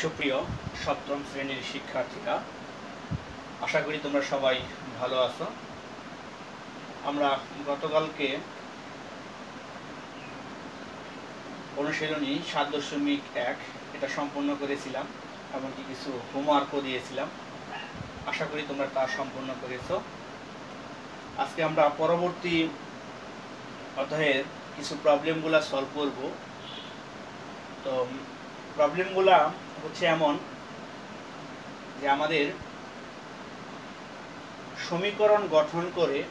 সুপ্রিয় সপ্তম শ্রেণির শিক্ষার্থীরা, আশা করি তোমরা সবাই ভালো আছো। আমরা গতকালকে অনুশীলনী সাত দশমিক এক, এটা সম্পূর্ণ করেছিলাম, এমনকি কিছু হোমওয়ার্কও দিয়েছিলাম। আশা করি তোমরা তা সম্পূর্ণ করেছ। আজকে আমরা পরবর্তী অধ্যায়ের কিছু প্রবলেমগুলো সলভ করব। তো প্রবলেমগুলা হচ্ছে এমন যে আমাদের সমীকরণ গঠন করে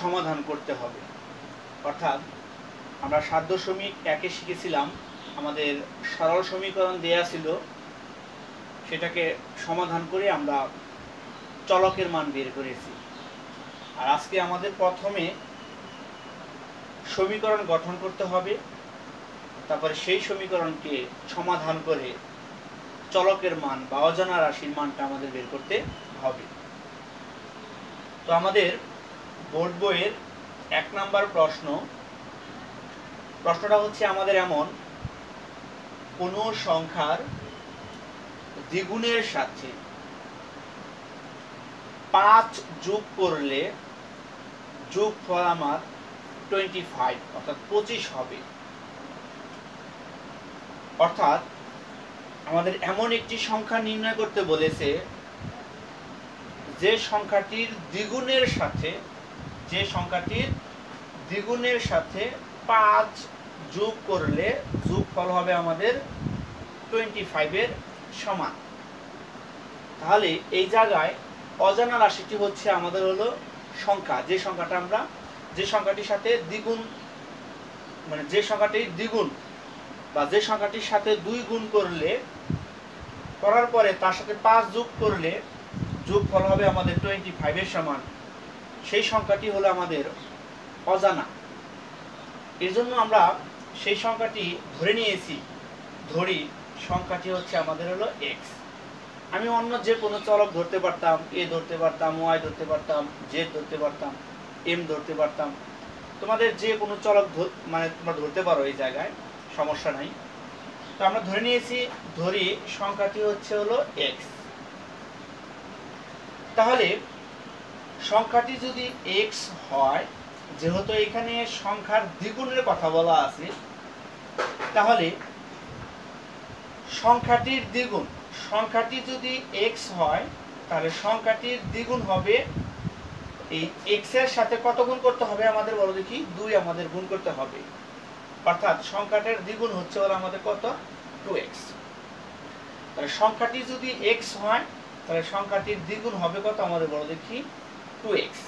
সমাধান করতে হবে। অর্থাৎ আমরা সাত দশমিক একে শিখেছিলাম, আমাদের সরল সমীকরণ দেয়া ছিল, সেটাকে সমাধান করে আমরা চলকের মান বের করেছি। আর আজকে আমাদের প্রথমে সমীকরণ গঠন করতে হবে তারপরে সেই সমীকরণকে সমাধান করে চলকের মান বা অজানা রাশির মানটা আমাদের বের করতে হবে। তো আমাদের বোর্ড বইয়ের এক নাম্বার প্রশ্ন, প্রশ্নটা হচ্ছে আমাদের এমন, কোন সংখ্যার দ্বিগুণের সাথে পাঁচ যোগ করলে যোগ ফল আমার টোয়েন্টি ফাইভ অর্থাৎ পঁচিশ হবে। অর্থাৎ আমাদের এমন একটি সংখ্যা নির্ণয় করতে বলেছে যে সংখ্যাটির দ্বিগুণের সাথে, যে সংখ্যাটির দ্বিগুণের সাথে পাঁচ যোগ করলে যোগফল হবে আমাদের টোয়েন্টি ফাইভের সমান। তাহলে এই জায়গায় অজানা রাশিটি হচ্ছে আমাদের হলো সংখ্যা। যে সংখ্যাটা আমরা, যে সংখ্যাটির সাথে দ্বিগুণ মানে যে সংখ্যাটির দ্বিগুণ বা যে সংখ্যাটির সাথে দুই গুণ করলে, করার পরে তার সাথে পাঁচ যোগ করলে যোগ ফল হবে আমাদের টোয়েন্টি ফাইভের সমান। সেই সংখ্যাটি হলো আমাদের অজানা। এর জন্য আমরা সেই সংখ্যাটি ধরে নিয়েছি। ধরি, সংখ্যাটি হচ্ছে আমাদের হলো এক্স আমি অন্য যে কোনো চলক ধরতে পারতাম এ ধরতে পারতাম ওয়াই ধরতে পারতাম জেড ধরতে পারতাম এম ধরতে পারতাম। তোমাদের যে কোনো চলক মানে তোমরা ধরতে পারো এই জায়গায়। সমস্যা নাই। তো আমরা ধরে নিয়েছি, ধরি সংখ্যাটি হচ্ছে হলো এক্স তাহলে সংখ্যাটি যদি এক্স হয়, যেহেতু এখানে সংখ্যার দ্বিগুণের কথা বলা আছে, তাহলে সংখ্যাটির দ্বিগুণ, সংখ্যাটি যদি এক্স হয়, তাহলে সংখ্যাটির দ্বিগুণ হবে এই এক্সের সাথে কত গুণ করতে হবে আমাদের বলো দেখি? দুই আমাদের গুণ করতে হবে। অর্থাৎ সংখ্যাটার দ্বিগুণ হচ্ছে হলো আমাদের কত? টু এক্স তাহলে সংখ্যাটি যদি এক্স হয়, তাহলে সংখ্যাটির দ্বিগুণ হবে কত? আমাদের বলো দেখি টু এক্স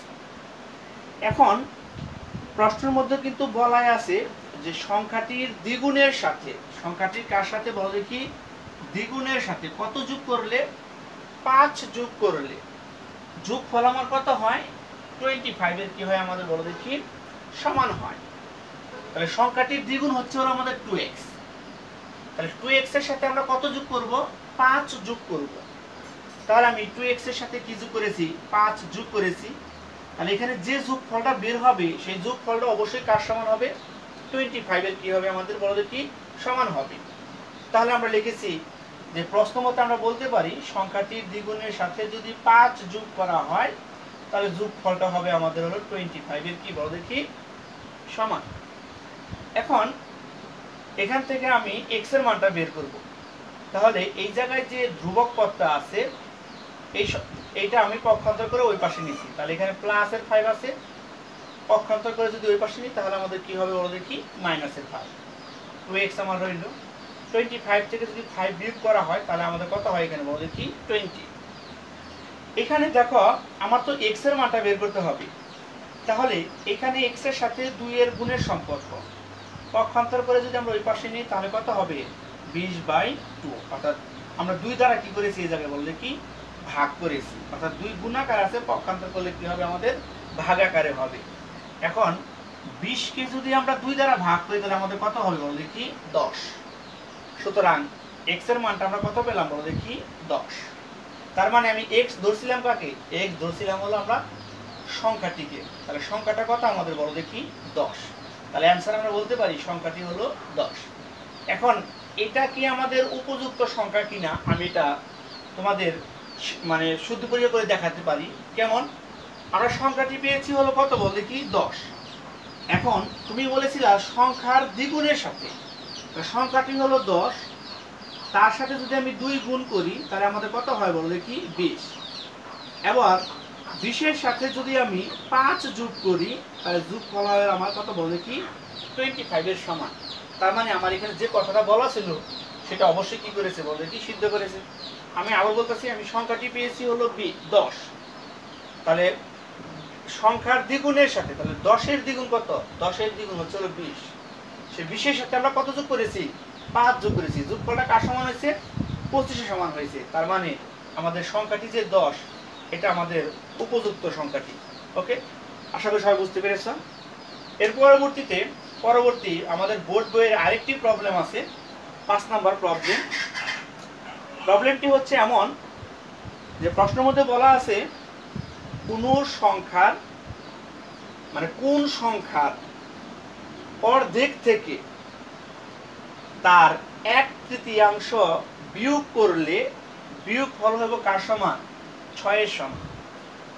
এখন প্রশ্নের মধ্যে কিন্তু বলাই আছে যে সংখ্যাটির দ্বিগুণের সাথে সংখ্যাটির কার সাথে বলো দেখি? দ্বিগুণের সাথে। কত যোগ করলে? পাঁচ যোগ করলে। যোগ ফল আমার কত হয়? টোয়েন্টি ফাইভের কি হয় আমাদের বলো দেখি? সমান হয়। তাহলে সংখ্যাটির দ্বিগুণ হচ্ছে হলো আমাদের টু এক্স তাহলে টু এর সাথে আমরা কত যোগ করব? পাঁচ যোগ করব। তাহলে আমি টু এর সাথে কি যোগ করেছি? পাঁচ যোগ করেছি। তাহলে এখানে যে যোগ ফলটা বের হবে, সেই যোগ ফলটা অবশ্যই কার সমান হবে? টোয়েন্টি ফাইভের কি হবে আমাদের বড় কি সমান হবে। তাহলে আমরা লিখেছি যে প্রশ্ন মতো আমরা বলতে পারি, সংখ্যাটির দ্বিগুণের সাথে যদি পাঁচ যোগ করা হয়, তাহলে যোগ ফলটা হবে আমাদের হলো টোয়েন্টি ফাইভের কি বড় দেখি? সমান। এখন এখান থেকে আমি এক্সের মানটা বের করব। তাহলে এই জায়গায় যে ধ্রুবক পদটা আছে, এই এইটা আমি পক্ষান্তর করে ওই পাশে নিছি। তাহলে এখানে প্লাস এর ফাইভ আছে। পক্ষান্তর করে যদি ওই পাশে নিই, তাহলে আমাদের কি হবে বলো দেখি? মাইনাসের ফাইভ টু এক্স আমার রইল। টোয়েন্টি ফাইভ থেকে যদি ফাইভ বিয়োগ করা হয়, তাহলে আমাদের কত হয় এখানে বলো দেখি? টোয়েন্টি এখানে দেখো, আমার তো এক্সের মানটা বের করতে হবে। তাহলে এখানে এক্সের সাথে দুই এর গুণের সম্পর্ক। পক্ষান্তর করে যদি আমরা ওই পাশে নিই, তাহলে কত হবে? বিশ বাই টু। অর্থাৎ আমরা দুই দ্বারা কি করেছি এই জায়গায় বললে কি? ভাগ করেছি। অর্থাৎ দুই গুণাকার আছে, পক্ষান্তর করলে কি হবে? আমাদের ভাগাকারে হবে। এখন বিশকে যদি আমরা দুই দ্বারা ভাগ করি, তাহলে আমাদের কত হবে বলো দেখি? দশ। সুতরাং এক্সের মানটা আমরা কত পেলাম বলো দেখি? দশ। তার মানে আমি এক্স ধরছিলাম কাকে? এক্স ধরছিলাম হলো আমরা সংখ্যাটিকে। তাহলে সংখ্যাটা কত আমাদের বলো দেখি? দশ। তাহলে অ্যান্সার আমরা বলতে পারি সংখ্যাটি হলো দশ। এখন এটা কি আমাদের উপযুক্ত সংখ্যা কিনা আমি এটা তোমাদের মানে শুদ্ধ করে করে দেখাতে পারি। কেমন? আমরা সংখ্যাটি পেয়েছি হলো কত বল? দেখি দশ। এখন তুমি বলেছিলা সংখ্যার দ্বিগুণের সাথে। সংখ্যাটি হলো দশ। তার সাথে যদি আমি দুই গুণ করি, তাহলে আমাদের কত হয় বলো? দেখি বিশ। এবার বিশের সাথে যদি আমি পাঁচ যোগ করি, তাহলে যোগ ফল হয় আমার কত বলে কি? টোয়েন্টি ফাইভের সমান। তার মানে আমার এখানে যে কথাটা বলা ছিল, সেটা অবশ্যই কি করেছে বলে কি সিদ্ধ করেছে? আমি আবার বলতেছি, আমি সংখ্যাটি পেয়েছি হলো বি, দশ। তাহলে সংখ্যার দ্বিগুণের সাথে, তাহলে দশের দ্বিগুণ কত? দশের দ্বিগুণ হচ্ছে হলো বিশ। সে বিশের সাথে আমরা কত যোগ করেছি? পাঁচ যোগ করেছি। যোগফলটা কার সমান হয়েছে? পঁচিশের সমান হয়েছে। তার মানে আমাদের সংখ্যাটি যে দশ এটা আমাদের উপযুক্ত সংখ্যাটি ওকে আশা করি সবাই বুঝতে পেরেছ। এর পরবর্তীতে, পরবর্তী আমাদের বোর্ড বইয়ের আরেকটি প্রবলেম আছে, পাঁচ নাম্বার প্রবলেম প্রবলেমটি হচ্ছে এমন যে প্রশ্নের মধ্যে বলা আছে, কোন সংখ্যার মানে কোন সংখ্যার অর্ধেক থেকে তার এক তৃতীয়াংশ বিয়োগ করলে বিয়োগ ফল হবে কার সমান? ছয়ের সমান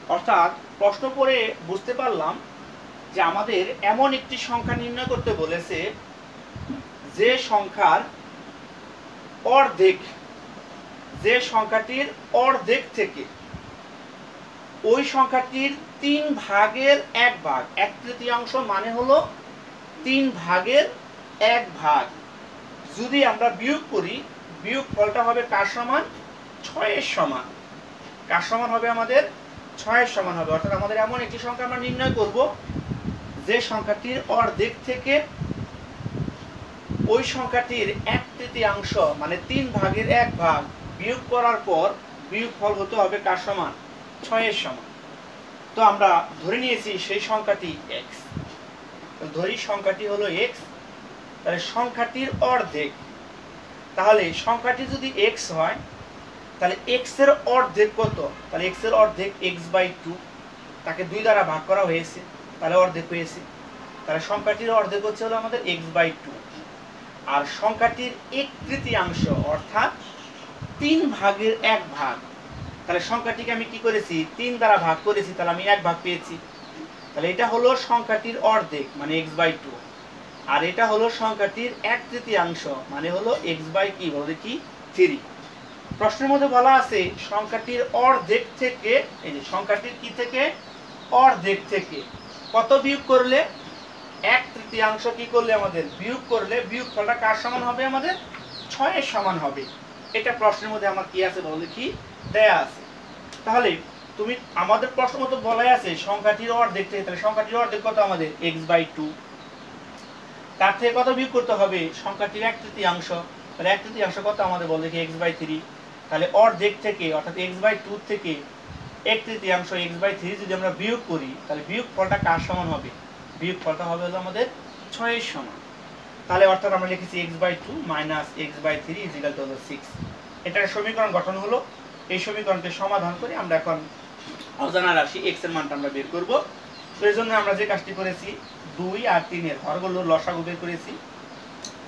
অর্থাৎ প্রশ্ন পড়ে বুঝতে পারলাম যে আমাদের এমন একটি সংখ্যা নির্ণয় করতে বলেছে যে সংখ্যার অর্ধেক, যে সংখ্যাটির অর্ধেক থেকে ওই সংখ্যাটির তিন ভাগের এক ভাগ, এক তৃতীয়াংশ মানে হলো তিন ভাগের এক ভাগ। যদি আমরা বিয়োগ করি বিয়োগ ফলটা হবে কার সমান? ছয়ের সমান। কার সমান হবে আমাদের? ছয়ের সমান হবে। অর্থাৎ আমাদের এমন একটি সংখ্যা আমরা নির্ণয় করব, যে সংখ্যাটির অর্ধেক থেকে ওই সংখ্যাটির এক তৃতীয়াংশ মানে তিন ভাগের এক ভাগ বিয়োগ করার পর বিয়োগ ফল হতে হবে কার সমান? ছয়ের সমান। তো আমরা ধরে নিয়েছি সেই সংখ্যাটি এক্স ধরি সংখ্যাটি হলো এক্স তাহলে সংখ্যাটির অর্ধেক। তাহলে সংখ্যাটি যদি এক্স হয় তাহলে এক্সের অর্ধেক কত? তাহলে এক্সের অর্ধেক এক্স বাই টু তাকে দুই দ্বারা ভাগ করা হয়েছে, তাহলে অর্ধেক হয়েছে। তাহলে সংখ্যাটির অর্ধেক হচ্ছে হলো আমাদের এক্স বাই টু আর সংখ্যাটির এক তৃতীয়াংশ, অর্থাৎ তিন ভাগের এক ভাগ। তাহলে সংখ্যাটিকে আমি কি করেছি? তিন দ্বারা ভাগ করেছি, তাহলে আমি এক ভাগ পেয়েছি। তাহলে এটা হলো সংখ্যাটির অর্ধেক মানে এক্স বাই টু আর এটা হলো সংখ্যাটির এক তৃতীয়াংশ মানে হলো এক্স বাই কি? বলতে কি থ্রি প্রশ্নের মধ্যে বলা আছে, সংখ্যাটির অর্ধেক থেকে, এই যে সংখ্যাটির কি থেকে? অর্ধেক থেকে। কত বিয়োগ করলে? এক তৃতীয়াংশ কি করলে আমাদের বিয়োগ করলে? বিয়োগ ফলটা কার সমান হবে আমাদের? ছয়ের সমান হবে। এটা প্রশ্নের মধ্যে আমার কি আছে বলো দেখি? দেয়া আছে। তাহলে তুমি আমাদের প্রশ্ন মতো বলাই আছে, সংখ্যাটির অর্ধেক থেকে, তাহলে সংখ্যাটির অর্ধেক কত আমাদের? এক্স বাই টু তার থেকে কত বিয়োগ করতে হবে? সংখ্যাটির এক তৃতীয়াংশ। তাহলে এক তৃতীয়াংশ কত আমাদের বল দেখি? এক্স বাই থ্রি তাহলে অর্ধেক থেকে, অর্থাৎ এক্স বাই টু থেকে এক তৃতীয়াংশ এক্স বাই থ্রি যদি আমরা বিয়োগ করি, তাহলে বিয়োগ ফলটা কার সমান হবে? বিয়োগ ফলটা হবে হলো আমাদের ছয়ের সমান। তাহলে অর্থাৎ আমরা লিখেছি X by two minus X by three equal to six এটার সমীকরণ গঠন হলো, এই সমীকরণকে সমাধান করে আমরা এখন অজানা রাশি এক্সের মানটা আমরা বের করব। তো এই জন্য আমরা যে কাজটি করেছি, দুই আর তিনের হরগুলো লসাগু বের করেছি।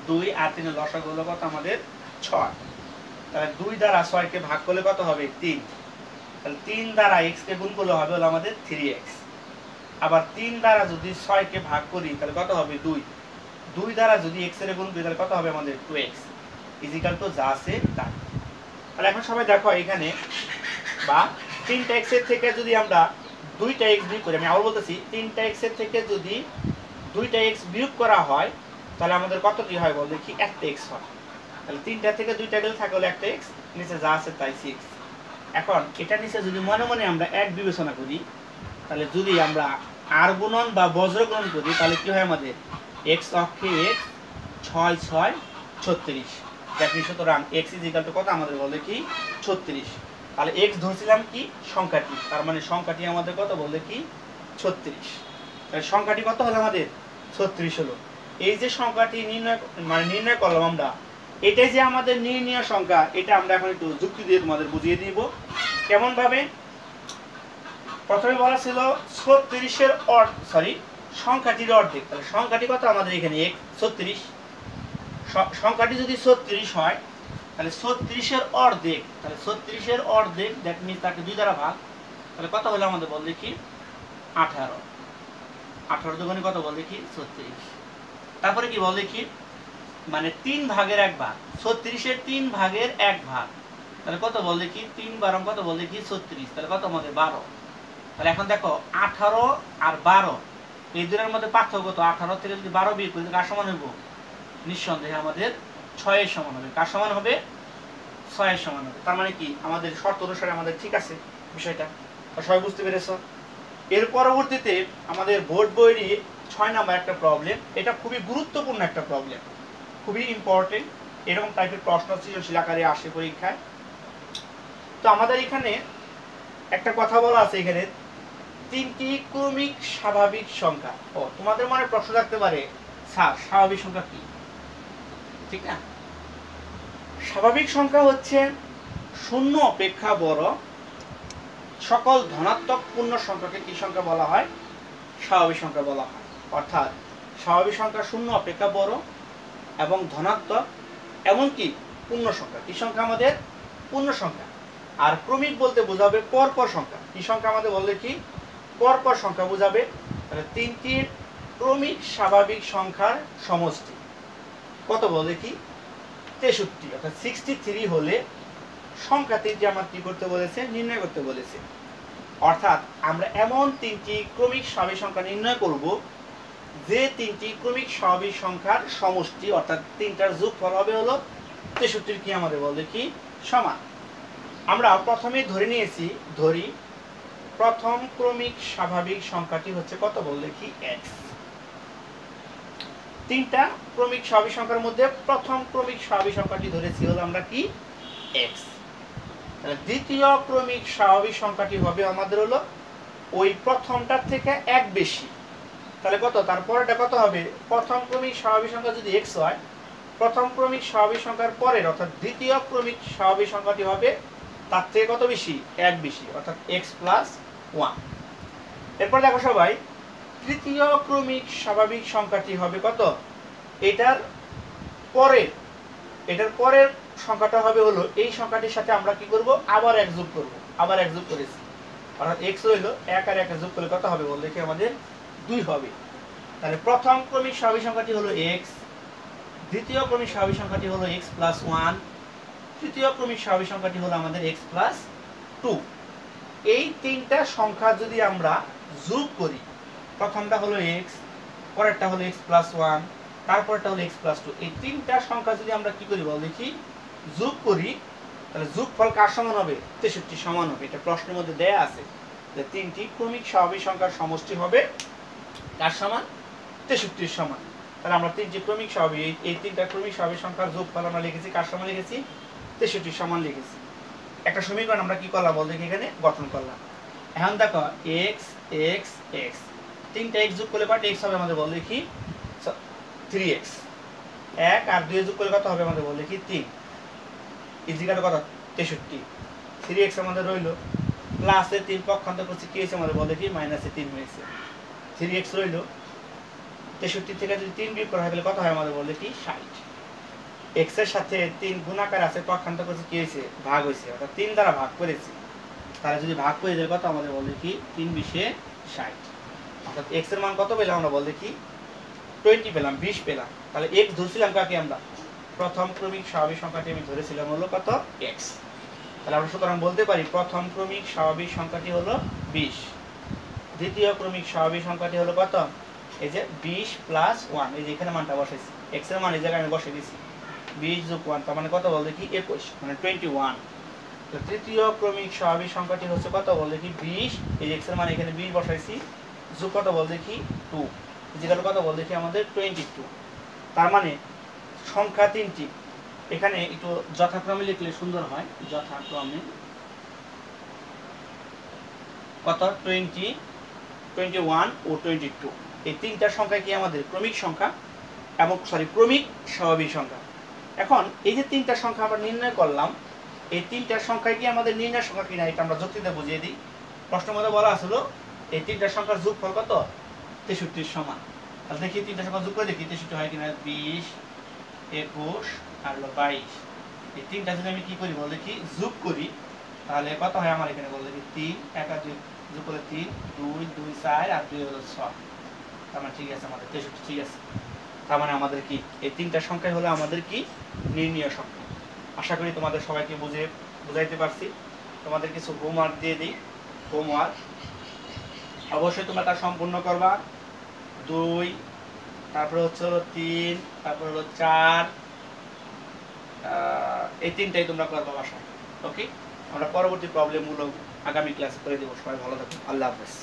দুই আর তিনের লসাগু হলো কত? আমাদের ছয়। তাহলে দুই দ্বারা ছয়কে ভাগ করলে কত হবে? তিন। তাহলে তিন দ্বারা এক্স কে গুণ করলে হবে হলো আমাদের থ্রি এক্স আবার তিন দ্বারা যদি ছয়কে ভাগ করি, তাহলে কত হবে? দুই। দুই দ্বারা যদি এক্সের গুণ করি, তাহলে কত হবে আমাদের টু এক্স ইজিক্যাল টু যা আছে তাই তাহলে এখন সবাই দেখো এখানে, বা তিনটা এক্সের থেকে যদি আমরা দুইটা এক্স বিয়োগ করি, আমি আবার বলতেছি, তিনটা এক্সের থেকে যদি দুইটা এক্স বিয়োগ করা হয়, তাহলে আমাদের কত কতটি হয় বল দেখি? একটা এক্স হয়। তাহলে তিনটা থেকে দুইটা গেলে থাকে হলো একটা এক্স নিচে যা আছে তাই সিক্স এখন এটা নিচে যদি মনে মনে আমরা এক বিবেচনা করি, তাহলে যদি আমরা আর গুণন বা বজ্র গুণন করি, তাহলে কি হয় আমাদের? এক্স অক্ষে এক্স ছয় ছয়, ছত্রিশ। দেখি সুতরাং এক্স ইজ ইকাল টু কত? আমাদের বলে কি, ছত্রিশ। তাহলে এক্স ধরছিলাম কি? সংখ্যাটি। তার মানে সংখ্যাটি আমাদের কত বলে কি? ছত্রিশ। তাহলে সংখ্যাটি কত হলো আমাদের? ছত্রিশ হলো। এই যে সংখ্যাটি নির্ণয় মানে নির্ণয় করলাম আমরা এটাই যে আমাদের নির্ণয় সংখ্যা, এটা আমরা এখন একটু যুক্তি দিয়ে তোমাদের বুঝিয়ে দিব। কেমন ভাবে প্রথমে বলা ছিল ছত্রিশের অর্ধ সরি সংখ্যাটির অর্ধেক। তাহলে সংখ্যাটি কত আমাদের এখানে? এক, ছত্রিশ। সংখ্যাটি যদি ছত্রিশ হয়, তাহলে ছত্রিশের অর্ধেক, তাহলে ছত্রিশের অর্ধেক দ্যাট মিনস তাকে দুই দ্বারা ভাগ, তাহলে কত হলো আমাদের বল দেখি? আঠারো। আঠারো দুগুণে কত বল দেখি? ছত্রিশ। তারপরে কি বল দেখি? মানে তিন ভাগের এক ভাগ। ছত্রিশের তিন ভাগের এক ভাগ। তাহলে কত বল দেখি? তিন বারো কত বল দেখি, ছত্রিশ। তাহলে কত আমাদের বারো। তাহলে এখন দেখো, আঠারো আর বারো, এই দুটার মধ্যে পার্থক্য তো আঠারো থেকে যদি বারো বিয়ে করি কার সমান হইব? নিঃসন্দেহে আমাদের ছয়ের সমান হবে। কার সমান হবে? ছয়ের সমান হবে। তার মানে কি? আমাদের শর্ত অনুসারে আমাদের ঠিক আছে বিষয়টা। সবাই বুঝতে পেরেছ? এর পরবর্তীতে আমাদের ভোট বইয়েরই ছয় নাম্বার একটা প্রবলেম এটা খুবই গুরুত্বপূর্ণ একটা প্রবলেম খুবই ইম্পর্টেন্ট এরকম টাইপের প্রশ্ন সৃজনশীল আকারে আসে পরীক্ষায়। তো আমাদের এখানে একটা কথা বলা আছে এখানে, তিনটি ক্রমিক স্বাভাবিক সংখ্যা। ও, তোমাদের মনে প্রশ্ন থাকতে পারে, স্যার, স্বাভাবিক সংখ্যা কি? ঠিক না? স্বাভাবিক সংখ্যা হচ্ছে শূন্য অপেক্ষা বড়, সকল ধনাত্মক পূর্ণ সংখ্যাকে কি সংখ্যা বলা হয়? স্বাভাবিক সংখ্যা বলা হয়। অর্থাৎ স্বাভাবিক সংখ্যা শূন্য অপেক্ষা বড় এবং ধনাত্মক, এমনকি পূর্ণ সংখ্যা। কি সংখ্যা আমাদের? পূর্ণ সংখ্যা। আর ক্রমিক বলতে বোঝাবে পরপর সংখ্যা। কি সংখ্যা আমাদের বললে কি? পরপর সংখ্যা বোঝাবে তাহলে তিনটি ক্রমিক স্বাভাবিক সংখ্যার সমষ্টি। কত বলে কি? তেষট্টি। অর্থাৎ সিক্সটি থ্রি হলে সংখ্যা তিনটি আমার কি করতে বলেছে? নির্ণয় করতে বলেছে। অর্থাৎ আমরা এমন তিনটি ক্রমিক স্বাভাবিক সংখ্যা নির্ণয় করব যে তিনটি ক্রমিক স্বাভাবিক সংখ্যার সমষ্টি, অর্থাৎ তিনটার যোগফল হবে হলো তেষট্টির কি আমাদের বলে কি? সমান। আমরা প্রথমে ধরে নিয়েছি, ধরি, প্রথম ক্রমিক স্বাভাবিক সংখ্যাটি হচ্ছে কত বললে কি? এক্স তিনটা ক্রমিক স্বাভাবিক সংখ্যার মধ্যে প্রথম ক্রমিক স্বাভাবিক সংখ্যাটি ধরেছি হলো আমরা কি? এক্স তাহলে দ্বিতীয় ক্রমিক স্বাভাবিক সংখ্যাটি হবে আমাদের হলো ওই প্রথমটার থেকে এক বেশি। তাহলে কত? তারপরেটা কত হবে? প্রথম ক্রমিক স্বাভাবিক সংখ্যা যদি এক্স হয়, প্রথম ক্রমিক স্বাভাবিক সংখ্যার পরের, অর্থাৎ দ্বিতীয় ক্রমিক স্বাভাবিক সংখ্যাটি হবে তার থেকে কত বেশি? এক বেশি, অর্থাৎ এক্স প্লাস ওয়ান এরপর দেখো সবাই, তৃতীয় ক্রমিক স্বাভাবিক সংখ্যাটি হবে কত? এটার পরের এটার পরের সংখ্যাটা হবে হলো, এই সংখ্যাটির সাথে আমরা কি করব? আবার এক যোগ করব, আবার এক যোগ করেছি। অর্থাৎ এক্স হইল এক আর এক যোগ করলে কত হবে বল দেখি আমাদের। দুই হবে। তাহলে প্রথম ক্রমিক স্বাভাবিক সংখ্যাটি হলো এক্স দ্বিতীয় ক্রমিক স্বাভাবিক সংখ্যাটি হলো এক্স প্লাস ওয়ান তৃতীয় ক্রমিক স্বাভাবিক সংখ্যাটি হলো আমাদের এক্স প্লাস টু এই তিনটা সংখ্যা যদি আমরা যোগ করি, প্রথমটা হলো এক্স পরেরটা হলো এক্স প্লাস ওয়ান তারপরটা হলো এক্স প্লাস টু এই তিনটা সংখ্যা যদি আমরা কি করি বল দেখি? যোগ করি, তাহলে যোগফল কার সমান হবে? তেষট্টি সমান হবে। এটা প্রশ্নের মধ্যে দেয়া আছে। যে তিনটি ক্রমিক স্বাভাবিক সংখ্যার সমষ্টি হবে কার সমান? তেষট্টির সমান। তাহলে আমরা তিনটি ক্রমিক স্বাভাবিক এই- এই তিনটা ক্রমিক স্বাভাবিক সংখ্যার যোগফল আমরা লিখেছি, কার সমান লিখেছি? তেষট্টির সমান লিখেছি। একটা সমীকরণ আমরা কি করলাম বল দেখি এখানে? গঠন করলাম। এখন দেখো এক্স এক্স এক্স তিনটা এক্স যোগ করলে কত? এক্স হবে আমাদের বল দেখি। থ্রি এক্স এক আর দুই যোগ করলে কত হবে আমাদের বল দেখি? তিন। ইজিকাল কত? তেষট্টি। থ্রি এক্স আমাদের রইল। প্লাসে তিন পক্ষান্তর করছি, কি হয়েছে আমাদের বল দেখি? মাইনাসে তিন হয়েছে। থ্রি এক্স রইল তেষট্টি থেকে যদি তিন বিয়োগ করা হয়, তাহলে কত হয় আমাদের বল দেখি ষাট। এক্সের সাথে তিন গুণাকার আছে পক্ষান্তর করছি কি হয়েছে? ভাগ হয়েছে। অর্থাৎ তিন দ্বারা ভাগ করেছি। তাহলে যদি ভাগ করে দেয় কত আমাদের বল কি? তিন বিশে ষাট। অর্থাৎ এক্সের মান কত পেলাম আমরা বল কি? টোয়েন্টি পেলাম, বিশ পেলাম। তাহলে এক্স ধরছিলাম কাকে আমরা? প্রথম ক্রমিক স্বাভাবিক সংখ্যাটি আমি ধরেছিলাম হলো কত? এক্স তাহলে আমরা সুতরাং বলতে পারি প্রথম ক্রমিক স্বাভাবিক সংখ্যাটি হলো বিশ। দ্বিতীয় ক্রমিক স্বাভাবিক সংখ্যাটি হলো কত? এই যে বিশ প্লাস ওয়ান এই যে এখানে মানটা বসাইছি। এক্সের মান এই জায়গায় আমি বসে দিয়েছি বিশ যোগ ওয়ান তার মানে কত বল দেখি? একুশ মানে টোয়েন্টি ওয়ান তো তৃতীয় ক্রমিক স্বাভাবিক সংখ্যাটি হচ্ছে কত বল দেখি? বিশ। এই এক্সের মান এখানে বিশ বসাইছি। যোগ কত বল দেখি? টু যেটা কত বল দেখি? আমাদের টোয়েন্টি টু তার মানে সংখ্যা তিনটি। এখানে একটু যথাক্রমে লিখলে সুন্দর হয়। যথাক্রমে কত? টোয়েন্টি টোয়েন্টি ওয়ান ও টোয়েন্টি টু এই তিনটা সংখ্যা কি আমাদের? ক্রমিক সংখ্যা এবং সরি ক্রমিক স্বাভাবিক সংখ্যা। এখন এই যে তিনটা সংখ্যা আমরা নির্ণয় করলাম, এই তিনটা সংখ্যা কি আমাদের নির্ণয় সংখ্যা কিনা এটা আমরা যুক্তিতে বুঝিয়ে দিই। প্রশ্নের মধ্যে বলা আসলো এই তিনটা সংখ্যার যোগফল কত? তেষট্টির সমান। তাহলে দেখি তিনটা সংখ্যা যোগ করে দেখি, তেষট্টি হয় কিনা বিশ, একুশ আর হলো বাইশ। এই তিনটা যদি আমি কি করি বল দেখি? যোগ করি, তাহলে কত হয় আমার এখানে বল দেখি? তিন, এক আর দুই। যোগ তিন দুই দুই চার আর দুই হলো ছয় তার মানে ঠিক আছে, আমাদের তেষট্টি, ঠিক আছে। তার মানে আমাদের কি? এই তিনটা সংখ্যাই হলো আমাদের কি? নির্ণীয় সংখ্যা। আশা করি তোমাদের সবাইকে বুঝে, বুঝাইতে পারছি। তোমাদের কিছু হোমওয়ার্ক দিয়ে দিই। হোমওয়ার্ক অবশ্যই তোমরা তা সম্পূর্ণ করবা। দুই, তারপরে হচ্ছে হলো তিন, তারপরে হলো চার। এই তিনটাই তোমরা করবা বাসায়। ওকে আমরা পরবর্তী প্রবলেমগুলো আগামী ক্লাস করে দেবো সবাই ভালো থাকুন। আল্লাহ হাফেজ।